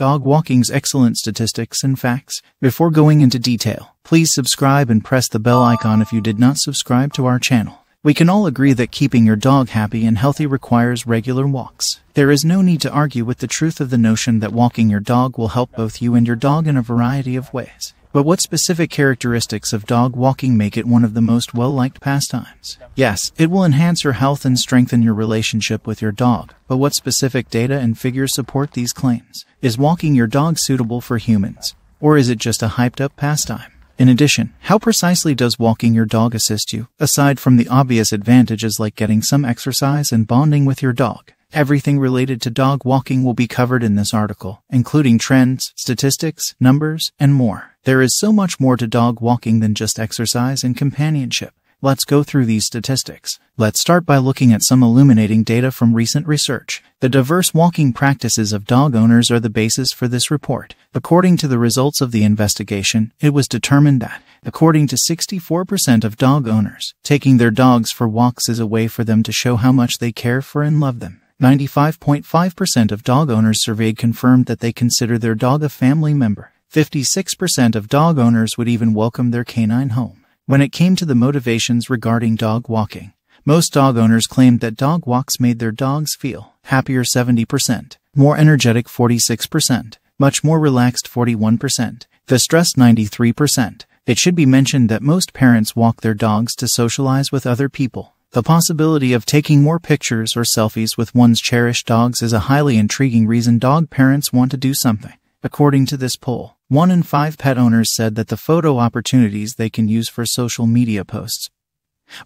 Dog walking's excellent statistics and facts. Before going into detail, please subscribe and press the bell icon if you did not subscribe to our channel. We can all agree that keeping your dog happy and healthy requires regular walks. There is no need to argue with the truth of the notion that walking your dog will help both you and your dog in a variety of ways. But what specific characteristics of dog walking make it one of the most well-liked pastimes? Yes, it will enhance your health and strengthen your relationship with your dog, but what specific data and figures support these claims? Is walking your dog suitable for humans? Or is it just a hyped-up pastime? In addition, how precisely does walking your dog assist you, aside from the obvious advantages like getting some exercise and bonding with your dog? Everything related to dog walking will be covered in this article, including trends, statistics, numbers, and more. There is so much more to dog walking than just exercise and companionship. Let's go through these statistics. Let's start by looking at some illuminating data from recent research. The diverse walking practices of dog owners are the basis for this report. According to the results of the investigation, it was determined that, according to 64% of dog owners, taking their dogs for walks is a way for them to show how much they care for and love them. 95.5% of dog owners surveyed confirmed that they consider their dog a family member. 56% of dog owners would even welcome their canine home. When it came to the motivations regarding dog walking, most dog owners claimed that dog walks made their dogs feel happier 70%, more energetic 46%, much more relaxed 41%, distressed 93%. It should be mentioned that most parents walk their dogs to socialize with other people. The possibility of taking more pictures or selfies with one's cherished dogs is a highly intriguing reason dog parents want to do something. According to this poll, one in five pet owners said that the photo opportunities they can use for social media posts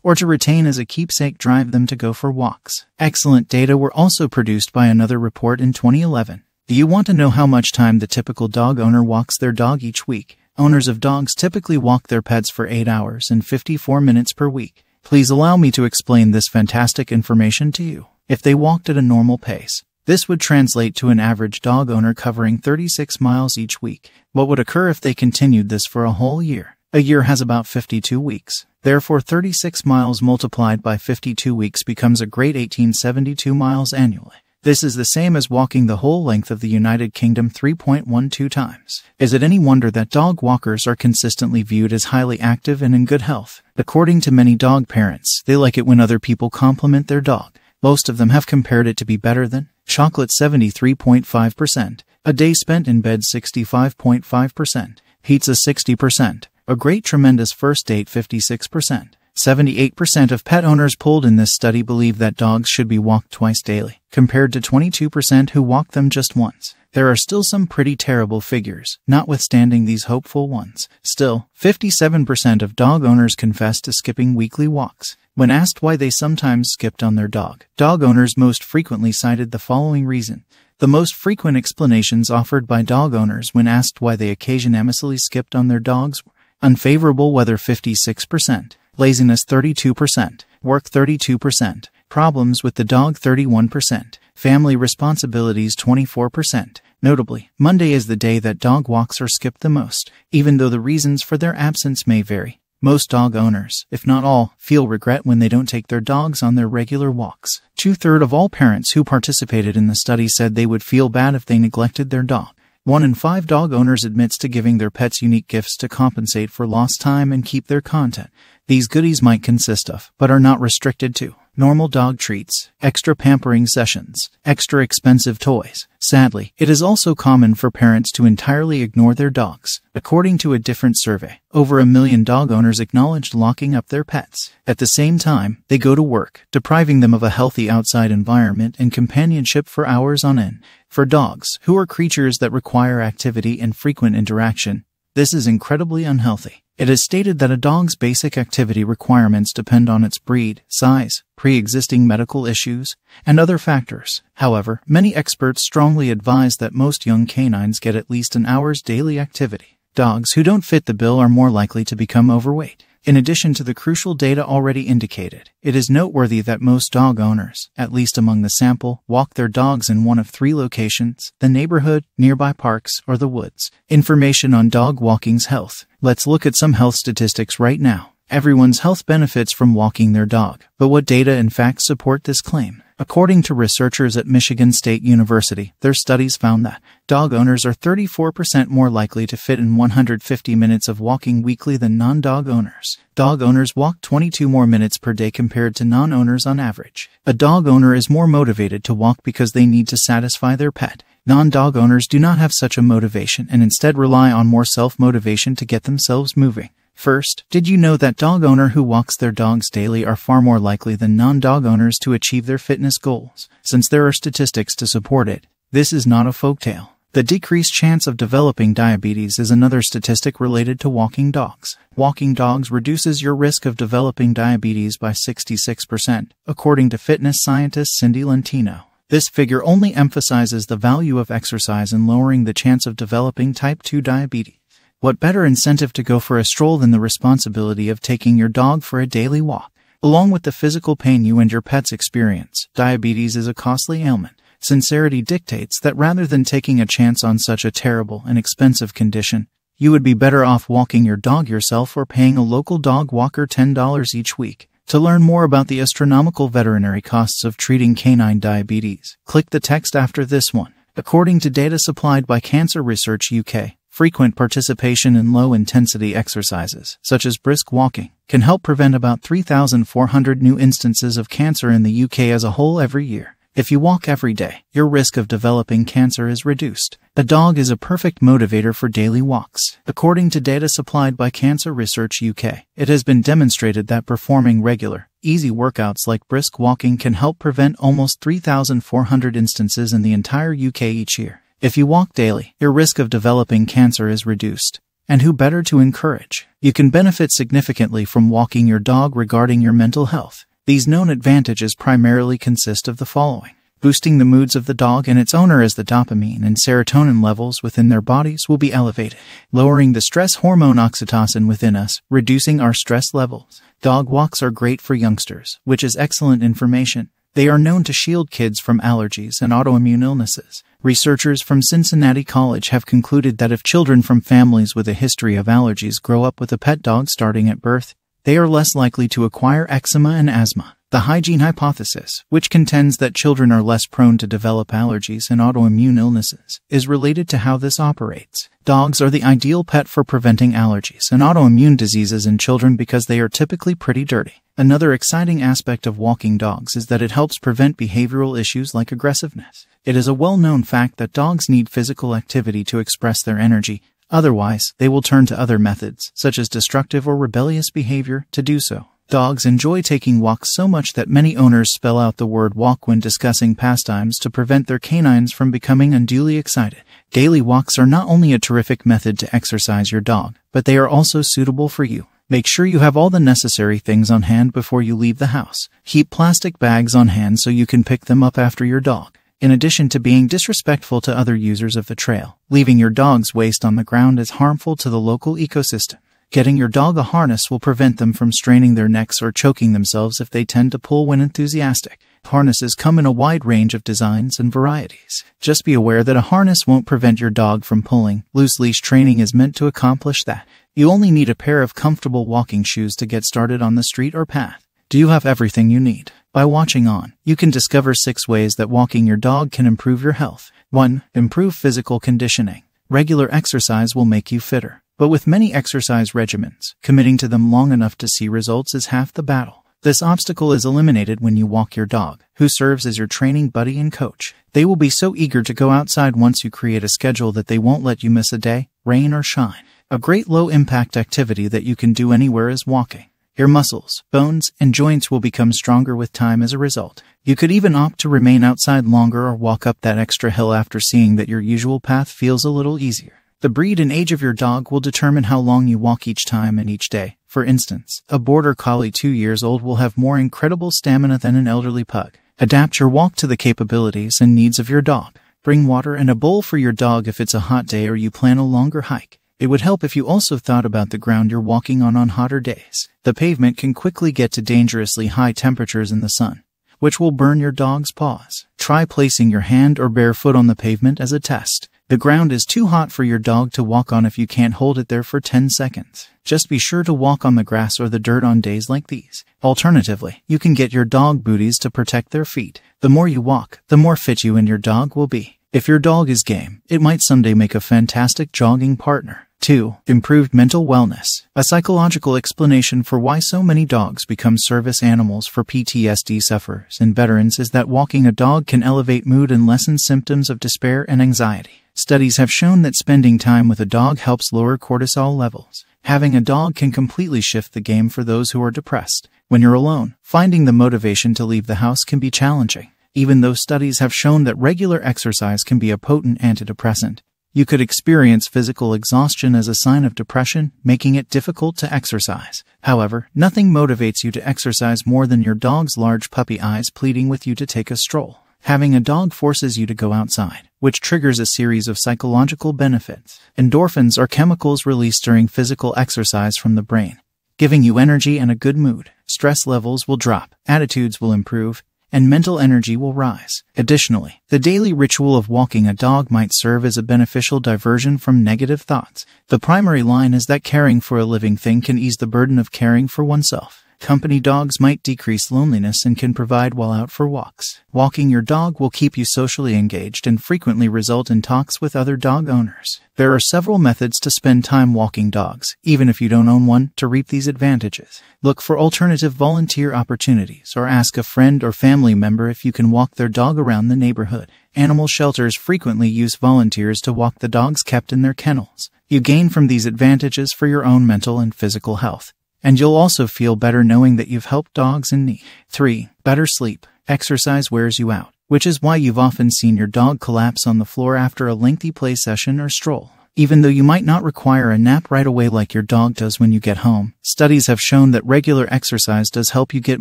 or to retain as a keepsake drive them to go for walks. Excellent data were also produced by another report in 2011. Do you want to know how much time the typical dog owner walks their dog each week? Owners of dogs typically walk their pets for 8 hours and 54 minutes per week. Please allow me to explain this fantastic information to you. If they walked at a normal pace, this would translate to an average dog owner covering 36 miles each week. What would occur if they continued this for a whole year? A year has about 52 weeks. Therefore, 36 miles multiplied by 52 weeks becomes a great 1872 miles annually. This is the same as walking the whole length of the United Kingdom 3.12 times. Is it any wonder that dog walkers are consistently viewed as highly active and in good health? According to many dog parents, they like it when other people compliment their dog. Most of them have compared it to be better than chocolate 73.5%, a day spent in bed 65.5%, pizza 60%, a great tremendous first date 56%. 78% of pet owners polled in this study believe that dogs should be walked twice daily, compared to 22% who walk them just once. There are still some pretty terrible figures, notwithstanding these hopeful ones. Still, 57% of dog owners confess to skipping weekly walks. When asked why they sometimes skipped on their dog, dog owners most frequently cited the following reason. The most frequent explanations offered by dog owners when asked why they occasionally skipped on their dogs were unfavorable weather 56%, laziness 32%, work 32%, problems with the dog 31%, family responsibilities 24%. Notably, Monday is the day that dog walks are skipped the most, even though the reasons for their absence may vary. Most dog owners, if not all, feel regret when they don't take their dogs on their regular walks. Two thirds of all parents who participated in the study said they would feel bad if they neglected their dog. One in five dog owners admits to giving their pets unique gifts to compensate for lost time and keep their content. These goodies might consist of, but are not restricted to, normal dog treats, extra pampering sessions, extra expensive toys. Sadly, it is also common for parents to entirely ignore their dogs. According to a different survey, over a million dog owners acknowledged locking up their pets. At the same time, they go to work, depriving them of a healthy outside environment and companionship for hours on end. For dogs, who are creatures that require activity and frequent interaction, this is incredibly unhealthy. It is stated that a dog's basic activity requirements depend on its breed, size, pre-existing medical issues, and other factors. However, many experts strongly advise that most young canines get at least an hour's daily activity. Dogs who don't fit the bill are more likely to become overweight. In addition to the crucial data already indicated, it is noteworthy that most dog owners, at least among the sample, walk their dogs in one of three locations the neighborhood, nearby parks, or the woods. Information on dog walking's health. Let's look at some health statistics right now. Everyone's health benefits from walking their dog, but what data and facts support this claim? According to researchers at Michigan State University, their studies found that dog owners are 34% more likely to fit in 150 minutes of walking weekly than non-dog owners. Dog owners walk 22 more minutes per day compared to non-owners on average. A dog owner is more motivated to walk because they need to satisfy their pet. Non-dog owners do not have such a motivation and instead rely on more self-motivation to get themselves moving. First, did you know that dog owner who walks their dogs daily are far more likely than non-dog owners to achieve their fitness goals? Since there are statistics to support it, this is not a folktale. The decreased chance of developing diabetes is another statistic related to walking dogs. Walking dogs reduces your risk of developing diabetes by 66%, according to fitness scientist Cindy Lentino. This figure only emphasizes the value of exercise in lowering the chance of developing type 2 diabetes. What better incentive to go for a stroll than the responsibility of taking your dog for a daily walk? Along with the physical pain you and your pets experience, diabetes is a costly ailment. Sincerity dictates that rather than taking a chance on such a terrible and expensive condition, you would be better off walking your dog yourself or paying a local dog walker $10 each week. To learn more about the astronomical veterinary costs of treating canine diabetes, click the text after this one. According to data supplied by Cancer Research UK, Frequent participation in low intensity exercises, such as brisk walking, can help prevent about 3,400 new instances of cancer in the UK as a whole every year. If you walk every day, your risk of developing cancer is reduced. A dog is a perfect motivator for daily walks. According to data supplied by Cancer Research UK, it has been demonstrated that performing regular, easy workouts like brisk walking can help prevent almost 3,400 instances in the entire UK each year. If you walk daily, your risk of developing cancer is reduced. And who better to encourage? You can benefit significantly from walking your dog regarding your mental health. These known advantages primarily consist of the following. Boosting the moods of the dog and its owner as the dopamine and serotonin levels within their bodies will be elevated, lowering the stress hormone oxytocin within us, reducing our stress levels. Dog walks are great for youngsters, which is excellent information. They are known to shield kids from allergies and autoimmune illnesses. Researchers from Cincinnati College have concluded that if children from families with a history of allergies grow up with a pet dog starting at birth, they are less likely to acquire eczema and asthma. The hygiene hypothesis, which contends that children are less prone to develop allergies and autoimmune illnesses, is related to how this operates. Dogs are the ideal pet for preventing allergies and autoimmune diseases in children because they are typically pretty dirty. Another exciting aspect of walking dogs is that it helps prevent behavioral issues like aggressiveness. It is a well-known fact that dogs need physical activity to express their energy, otherwise they will turn to other methods, such as destructive or rebellious behavior, to do so. Dogs enjoy taking walks so much that many owners spell out the word walk when discussing pastimes to prevent their canines from becoming unduly excited. Daily walks are not only a terrific method to exercise your dog, but they are also suitable for you. Make sure you have all the necessary things on hand before you leave the house. Keep plastic bags on hand so you can pick them up after your dog. In addition to being disrespectful to other users of the trail, leaving your dog's waste on the ground is harmful to the local ecosystem. Getting your dog a harness will prevent them from straining their necks or choking themselves if they tend to pull when enthusiastic. Harnesses come in a wide range of designs and varieties. Just be aware that a harness won't prevent your dog from pulling. Loose leash training is meant to accomplish that. You only need a pair of comfortable walking shoes to get started on the street or path. Do you have everything you need? By watching on, you can discover six ways that walking your dog can improve your health. 1. Improve physical conditioning. Regular exercise will make you fitter. But with many exercise regimens, committing to them long enough to see results is half the battle. This obstacle is eliminated when you walk your dog, who serves as your training buddy and coach. They will be so eager to go outside once you create a schedule that they won't let you miss a day, rain or shine. A great low impact activity that you can do anywhere is walking. Your muscles, bones, and joints will become stronger with time as a result. You could even opt to remain outside longer or walk up that extra hill after seeing that your usual path feels a little easier. The breed and age of your dog will determine how long you walk each time and each day. For instance, a border collie two years old will have more incredible stamina than an elderly pug. Adapt your walk to the capabilities and needs of your dog. Bring water and a bowl for your dog if it's a hot day or you plan a longer hike. It would help if you also thought about the ground you're walking on on hotter days. The pavement can quickly get to dangerously high temperatures in the sun, which will burn your dog's paws. Try placing your hand or bare foot on the pavement as a test. The ground is too hot for your dog to walk on if you can't hold it there for 10 seconds. Just be sure to walk on the grass or the dirt on days like these. Alternatively, you can get your dog booties to protect their feet. The more you walk, the more fit you and your dog will be. If your dog is game, it might someday make a fantastic jogging partner. 2. Improved mental wellness. A psychological explanation for why so many dogs become service animals for PTSD sufferers and veterans is that walking a dog can elevate mood and lessen symptoms of despair and anxiety. Studies have shown that spending time with a dog helps lower cortisol levels. Having a dog can completely shift the game for those who are depressed. When you're alone, finding the motivation to leave the house can be challenging, even though studies have shown that regular exercise can be a potent antidepressant. You could experience physical exhaustion as a sign of depression, making it difficult to exercise. However, nothing motivates you to exercise more than your dog's large puppy eyes pleading with you to take a stroll. Having a dog forces you to go outside, which triggers a series of psychological benefits. Endorphins are chemicals released during physical exercise from the brain, giving you energy and a good mood. Stress levels will drop, attitudes will improve, and mental energy will rise. Additionally, the daily ritual of walking a dog might serve as a beneficial diversion from negative thoughts. The primary line is that caring for a living thing can ease the burden of caring for oneself. Company dogs might decrease loneliness and can provide while out for walks. Walking your dog will keep you socially engaged and frequently result in talks with other dog owners. There are several methods to spend time walking dogs, even if you don't own one, to reap these advantages. Look for alternative volunteer opportunities or ask a friend or family member if you can walk their dog around the neighborhood. Animal shelters frequently use volunteers to walk the dogs kept in their kennels. You gain from these advantages for your own mental and physical health and you'll also feel better knowing that you've helped dogs in need. 3. Better sleep. Exercise wears you out, which is why you've often seen your dog collapse on the floor after a lengthy play session or stroll. Even though you might not require a nap right away like your dog does when you get home, studies have shown that regular exercise does help you get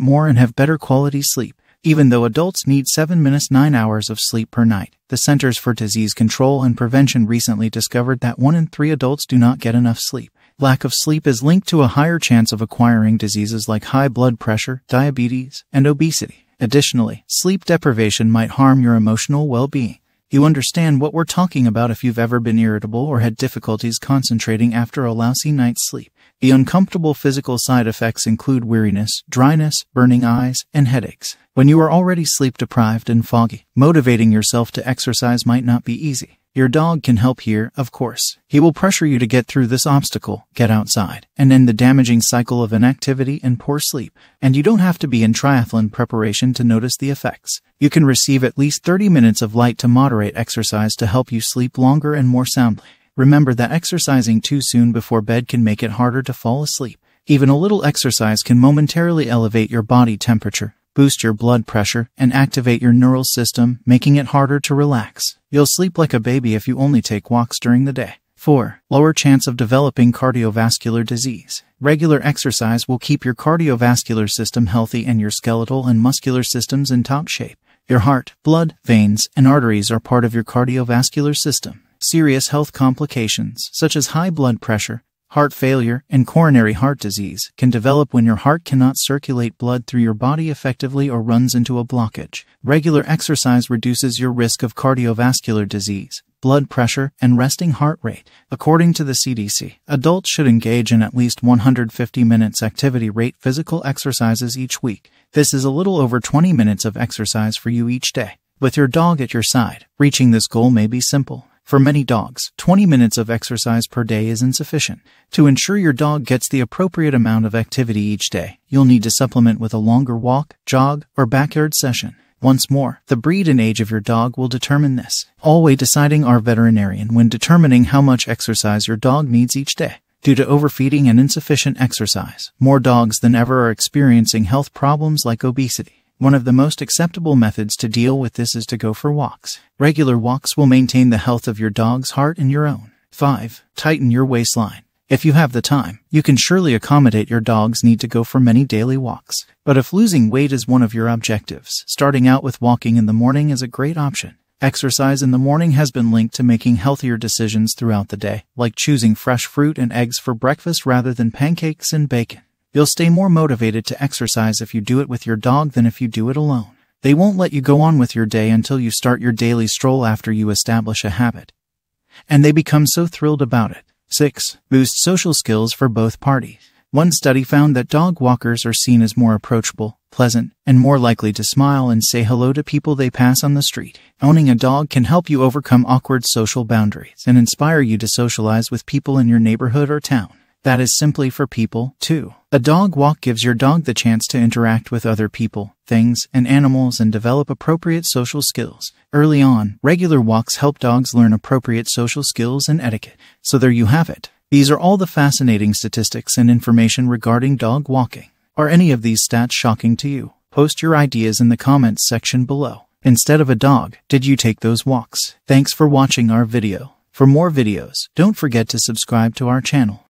more and have better quality sleep. Even though adults need 7 minutes 9 hours of sleep per night, the Centers for Disease Control and Prevention recently discovered that 1 in 3 adults do not get enough sleep. Lack of sleep is linked to a higher chance of acquiring diseases like high blood pressure, diabetes, and obesity. Additionally, sleep deprivation might harm your emotional well-being. You understand what we're talking about if you've ever been irritable or had difficulties concentrating after a lousy night's sleep. The uncomfortable physical side effects include weariness, dryness, burning eyes, and headaches. When you are already sleep deprived and foggy, motivating yourself to exercise might not be easy. Your dog can help here, of course. He will pressure you to get through this obstacle, get outside, and end the damaging cycle of inactivity and poor sleep. And you don't have to be in triathlon preparation to notice the effects. You can receive at least 30 minutes of light to moderate exercise to help you sleep longer and more soundly. Remember that exercising too soon before bed can make it harder to fall asleep. Even a little exercise can momentarily elevate your body temperature, boost your blood pressure, and activate your neural system, making it harder to relax. You'll sleep like a baby if you only take walks during the day. 4. Lower chance of developing cardiovascular disease. Regular exercise will keep your cardiovascular system healthy and your skeletal and muscular systems in top shape. Your heart, blood, veins, and arteries are part of your cardiovascular system. Serious health complications, such as high blood pressure, Heart failure and coronary heart disease can develop when your heart cannot circulate blood through your body effectively or runs into a blockage. Regular exercise reduces your risk of cardiovascular disease, blood pressure, and resting heart rate. According to the CDC, adults should engage in at least 150 minutes activity rate physical exercises each week. This is a little over 20 minutes of exercise for you each day. With your dog at your side, reaching this goal may be simple. For many dogs, 20 minutes of exercise per day is insufficient. To ensure your dog gets the appropriate amount of activity each day, you'll need to supplement with a longer walk, jog, or backyard session. Once more, the breed and age of your dog will determine this. Always deciding our veterinarian when determining how much exercise your dog needs each day. Due to overfeeding and insufficient exercise, more dogs than ever are experiencing health problems like obesity. One of the most acceptable methods to deal with this is to go for walks. Regular walks will maintain the health of your dog's heart and your own. 5. Tighten your waistline. If you have the time, you can surely accommodate your dog's need to go for many daily walks. But if losing weight is one of your objectives, starting out with walking in the morning is a great option. Exercise in the morning has been linked to making healthier decisions throughout the day, like choosing fresh fruit and eggs for breakfast rather than pancakes and bacon. You'll stay more motivated to exercise if you do it with your dog than if you do it alone. They won't let you go on with your day until you start your daily stroll after you establish a habit. and they become so thrilled about it. 6. Boost social skills for both parties. One study found that dog walkers are seen as more approachable, pleasant, and more likely to smile and say hello to people they pass on the street. Owning a dog can help you overcome awkward social boundaries and inspire you to socialize with people in your neighborhood or town. That is simply for people, too. A dog walk gives your dog the chance to interact with other people, things, and animals and develop appropriate social skills. Early on, regular walks help dogs learn appropriate social skills and etiquette. So there you have it. These are all the fascinating statistics and information regarding dog walking. Are any of these stats shocking to you? Post your ideas in the comments section below. Instead of a dog, did you take those walks? Thanks for watching our video. For more videos, don't forget to subscribe to our channel.